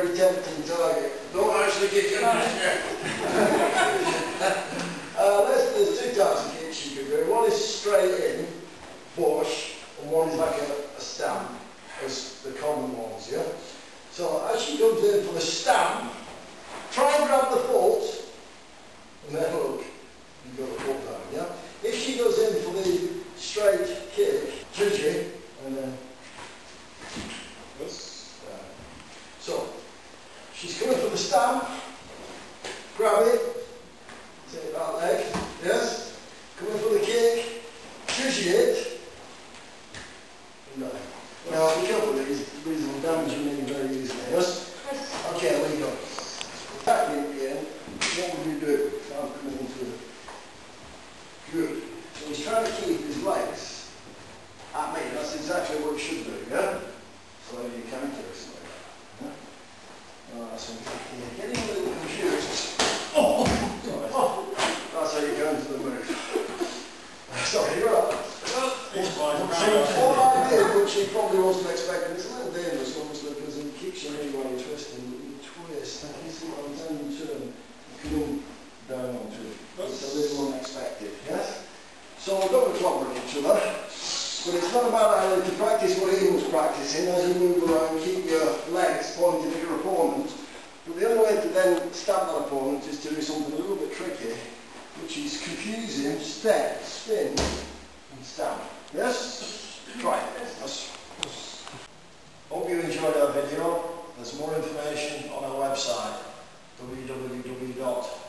very tempting target. Don't actually kick him. Uh, there's, there's two types of kicks you can do. One is straight in, bush, and one is like a, a stamp, as the common ones, yeah? So as she comes in for the stamp, try and grab the foot, and then look, you've got the foot down, yeah? If she goes in for the straight kick, judge it, and then, yes, uh, so, she's coming for the stamp, grab it, take that leg, yes, coming for the kick, judge it, no. Now, be careful with these, these will damage your knee very easily, yes? Okay, there you go. Back in what would you do? I'm coming into the... Good. So he's trying to keep his legs at me, that's exactly what he should do, yeah? So then you counter or something like that, Oh! That's how you go into the move. Sorry, you're up. It's fine. Did, which he probably wasn't expecting, it's a little dangerous, obviously, because twisting, but you twist, and you turn, you come down onto it. It's a little unexpected, yes? So to clobber each other, but it's not about having to practice what he was practicing, as you move around, keep your legs pointing at your opponent, then stab that upon is to do something a little bit tricky, which is confusing step, spin, and stamp. Yes? Try it. Yes. yes. Hope you enjoyed our video. There's more information on our website www.goju.com